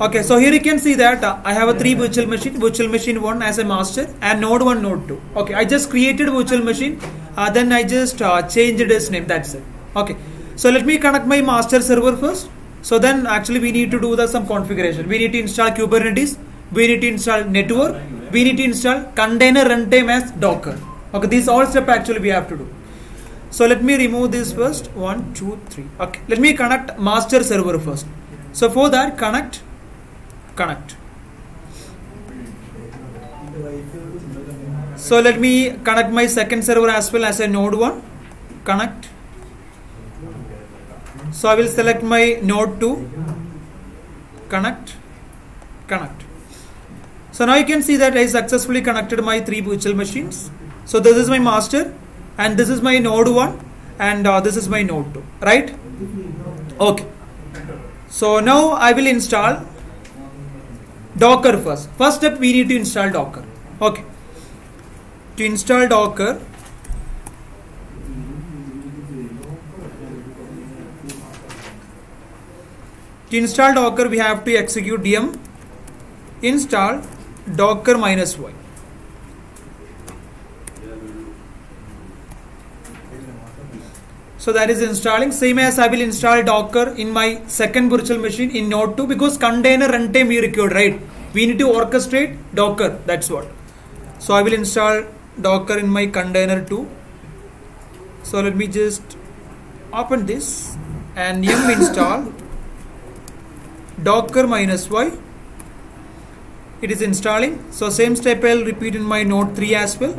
Okay, so here you can see that uh, I have a three virtual machine, virtual machine one as a master and node one, node two. Okay, I just created virtual machine, uh, then I just uh, changed its name. That's it. Okay, so let me connect my master server first. So then actually we need to do the some configuration. We need to install Kubernetes. We need to install network. We need to install container runtime as Docker. Okay, these all step actually we have to do. So let me remove this first. One, two, three. Okay, let me connect master server first. So for that connect connect. So let me connect my second server as well as a node 1 connect. So i will select my node 2 connect. Connect. So now you can see that i successfully connected my three virtual machines. So this is my master and this is my node 1 and uh, this is my node 2 right? Okay. So now i will install docker first. First step we need to install docker. Okay. To install docker to install docker we have to execute dm install docker minus y so that is installing. Same as I will install docker in my second virtual machine in node 2 because container runtime we required right? We need to orchestrate docker that's what. So I will install docker in my container 2 so let me just open this and yum install docker minus y. It is installing. So same step I'll repeat in my node 3 as well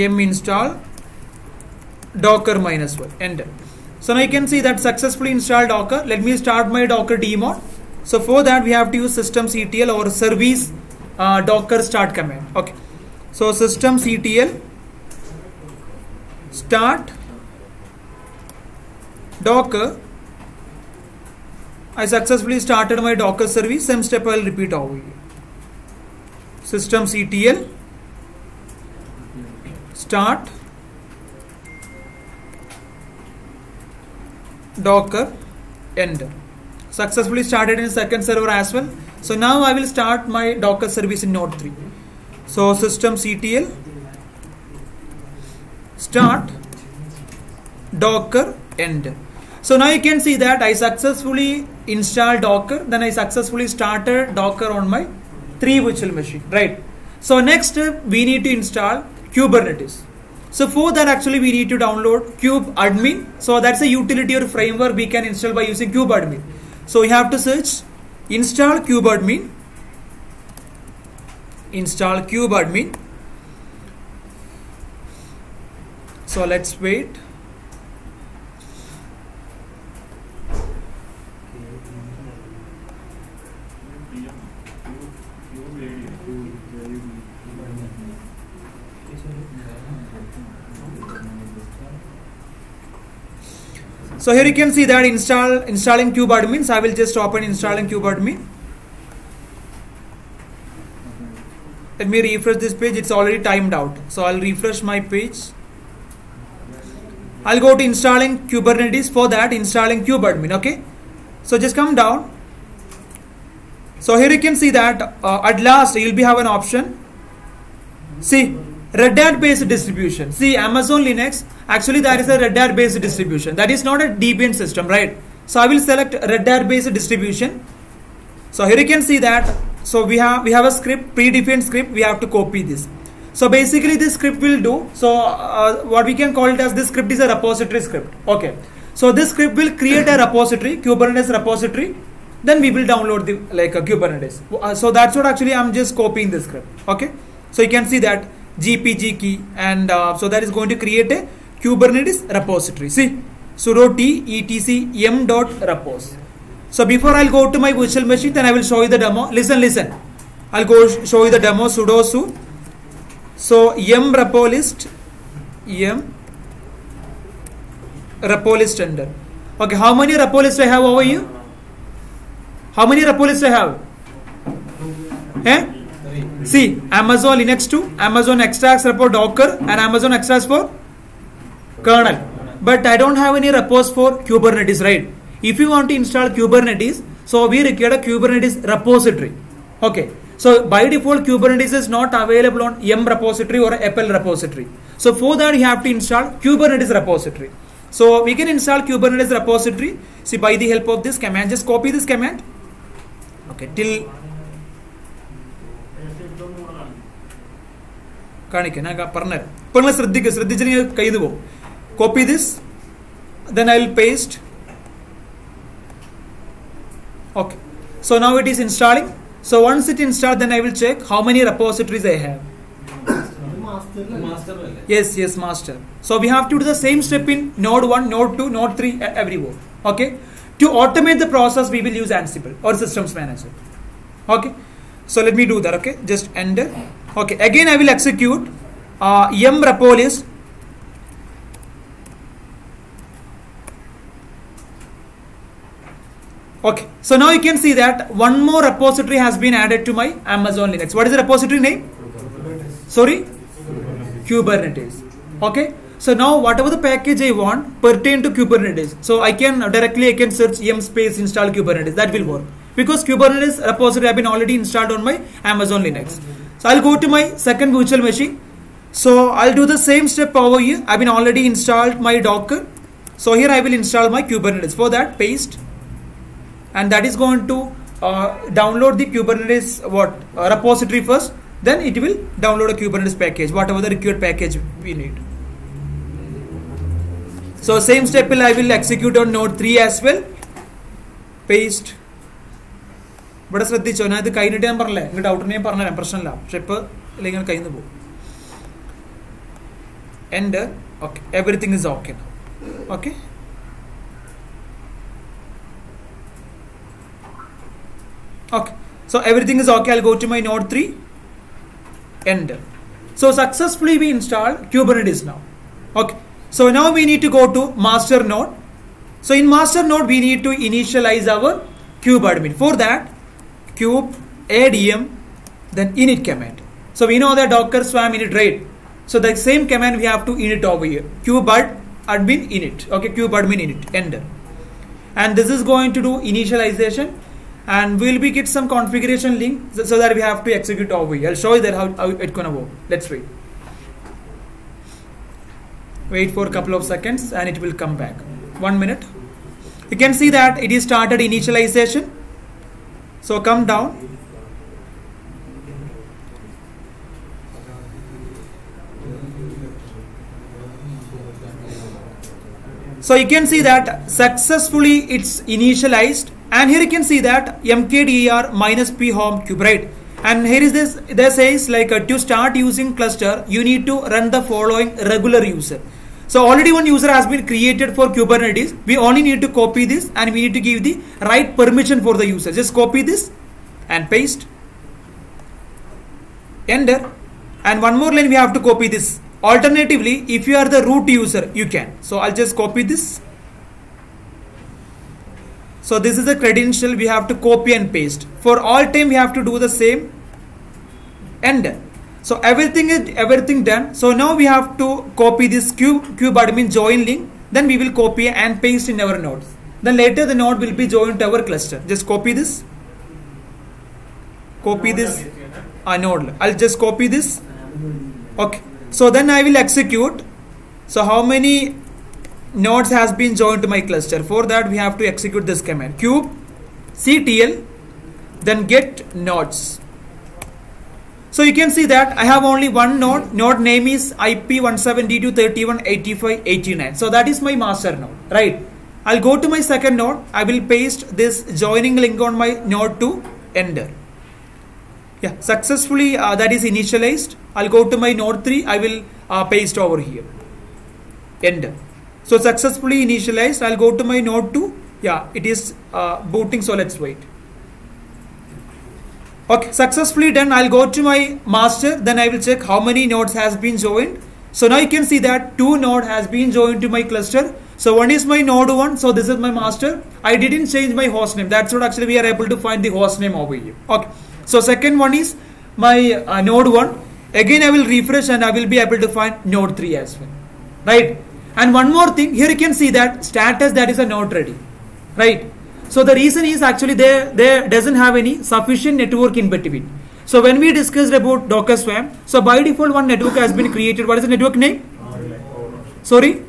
yum install docker minus enter so now you can see that successfully installed docker. Let me start my docker daemon so for that we have to use systemctl or service uh, docker start command. Okay. So systemctl start docker. I successfully started my docker service. Same step I'll repeat over here. Systemctl start. Docker enter successfully started in second server as well. So now i will start my docker service in node 3 so systemctl start. Docker enter so now you can see that i successfully installed docker. Then i successfully started docker on my three virtual machine. Right. So next we need to install Kubernetes. So for that actually we need to download kubeadmin. So that's a utility or framework we can install by using kubeadmin. So we have to search install kubeadmin. Install kubeadmin. So let's wait. So here you can see that install installing kubeadmin. So I will just open installing kubeadmin. Let me refresh this page. It's already timed out. So I'll refresh my page. I'll go to installing Kubernetes. For that, installing kubeadmin. Okay. So just come down. So here you can see that uh, at last you'll be have an option. See Red Hat based distribution. See Amazon Linux actually that is a Red Hat based distribution. That is not a Debian system, right? So I will select Red Hat based distribution. So here you can see that. So we have we have a script predefined script. We have to copy this. So basically this script will do. So uh, what we can call it as this script is a repository script. Okay. So this script will create a repository, Kubernetes repository. Then we will download the like a Kubernetes. Uh, so that's what actually I'm just copying the script. Okay. So you can see that GPG key and uh, so that is going to create a Kubernetes repository. See sudo t etc m dot repos. So before I'll go to my virtual machine, then I will show you the demo. Listen, listen. I'll go sh- show you the demo sudo su. So yum repo list yum repo list enter. Okay, how many repo lists I have over here? How many repo lists I have? Eh? See, Amazon Linux 2, Amazon extracts repo Docker, and Amazon extracts for kernel. But I don't have any repos for Kubernetes, right? If you want to install Kubernetes, so we require a Kubernetes repository. Okay. So by default, Kubernetes is not available on yum repository or Apple repository. So for that, you have to install Kubernetes repository. So we can install Kubernetes repository. See by the help of this command, just copy this command. Okay, till കാണിക്കാം ഞാൻ പറഞ്ഞുതരാം ഇപ്പോൾ നിങ്ങൾ ശ്രദ്ധിക്കുക ശ്രദ്ധിച്ചിട്ട് കയ്യിൽ പോകും copy this then I will paste okay so now it is installing so once it installed then i will check how many repositories i have yes yes master so we have to do the same step in node 1 node 2 node 3 e- everywhere okay to automate the process we will use ansible or systems manager okay so let me do that okay just enter okay again i will execute uh, yum repo list Okay, so now you can see that one more repository has been added to my Amazon Linux. What is the repository name? Sorry? Kubernetes. Okay, so now whatever the package I want pertain to Kubernetes. So I can directly I can search yum space install Kubernetes. That will work because Kubernetes repository have been already installed on my Amazon Linux. So I'll go to my second virtual machine. So I'll do the same step over here. I've been already installed my Docker. So here I will install my Kubernetes. For that, paste and that is going to uh, download the Kubernetes what uh, repository first. Then it will download a Kubernetes package, whatever the required package we need. So same step will I will execute on node 3 as well. Paste. ഇവിടെ ശ്രദ്ധിച്ചോ? ഞാൻ ഇത് കഴിഞ്ഞിട്ട് ഞാൻ പറഞ്ഞില്ലേ? നിങ്ങൾ ഡൗട്ടിനെ ഞാൻ പറഞ്ഞുതരാം. പ്രശ്നമില്ല. പക്ഷെ ഇപ്പൊ ഇങ്ങനെ കഴിഞ്ഞു പോകും. And okay everything is okay okay okay so everything is okay I go to my node three and so successfully we install Kubernetes now okay so now we need to go to master node so in master node we need to initialize our kube admin for that kube adm then init command so we know that docker swarm init right so the same command we have to init over here kube admin init okay kube admin init enter and this is going to do initialization and we'll be get some configuration link so, so that we have to execute over here. I'll show you that how, how it's gonna work. Let's wait. Wait for a couple of seconds and it will come back. One minute. You can see that it is started initialization. So come down. So you can see that successfully it's initialized. And here you can see that mkdir minus p home cube right and here is this there says like uh, to start using cluster you need to run the following regular user so already one user has been created for kubernetes. We only need to copy this and we need to give the right permission for the user. Just copy this and paste. Enter. And one more line we have to copy this. Alternatively if you are the root user you can. So i'll just copy this. So this is the credential we have to copy and paste. For all time we have to do the same. And so everything is everything done. So now we have to copy this cube kube admin join link. Then we will copy and paste in our nodes. Then later the node will be joined to our cluster. Just copy this. Copy this uh, node. I'll just copy this. Okay. So then I will execute. So how many nodes has been joined to my cluster for that we have to execute this command cube ctl then get nodes so you can see that i have only one node node name is ip172.31.85.89 so that is my master node right i'll go to my second node i will paste this joining link on my node to enter yeah successfully uh, that is initialized i'll go to my node 3 i will uh, paste over here enter so successfully initialized. I'll go to my node 2. Yeah, it is uh, booting. So let's wait. Okay, successfully done. I'll go to my master. Then I will check how many nodes has been joined. So now you can see that two node has been joined to my cluster. So one is my node one. So this is my master. I didn't change my host name. That's what actually we are able to find the host name over here. Okay. So second one is my uh, node 1 again I will refresh and I will be able to find node 3 as well right and one more thing here you can see that status that is a node ready right so the reason is actually there there doesn't have any sufficient network in between. So when we discussed about docker swarm so by default one network has been created. What is the network name? Sorry?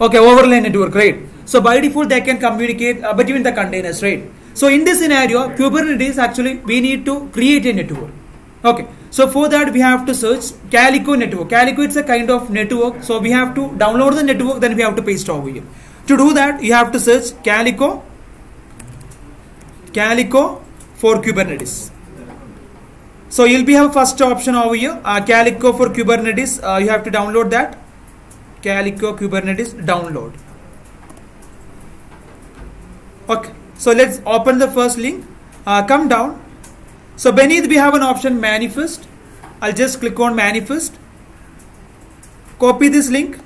Okay overlay network right. So by default they can communicate uh, between the containers right. So in this scenario kubernetes actually we need to create a network. Okay so for that we have to search calico network. Calico is a kind of network so we have to download the network then we have to paste over here to do that you have to search calico calico for kubernetes. So you'll be have first option over here uh, calico for kubernetes. Uh, you have to download that. Calico kubernetes download. Okay. So let's open the first link. Uh, come down. So beneath we have an option manifest. I'll just click on manifest. Copy this link.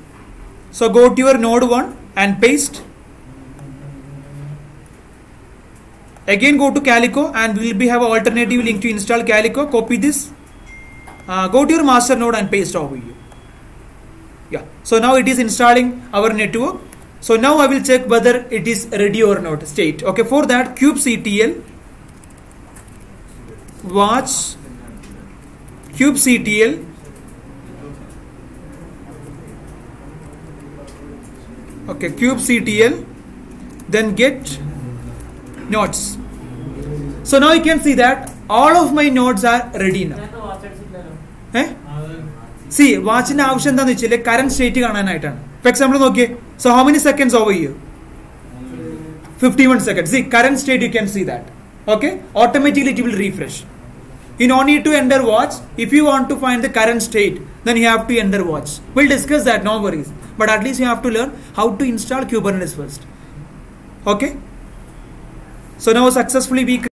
So go to your node 1 and paste. Again go to calico and we'll be have an alternative link to install calico. Copy this. Uh, go to your master node and paste over here. Yeah. So now it is installing our network. So now I will check whether it is ready or not. State. Okay. For that kubectl watch kubectl okay kubectl then get nodes. So now you can see that all of my nodes are ready now. Eh? see watch in the option than the current state for example okay so how many seconds over here? 51 seconds. See current state you can see that. Okay? Automatically it will refresh. In no to enter watch. If you want to find the current state then you have to enter watch. We'll discuss that no worries but at least you have to learn how to install kubernetes first. Okay? So now successfully we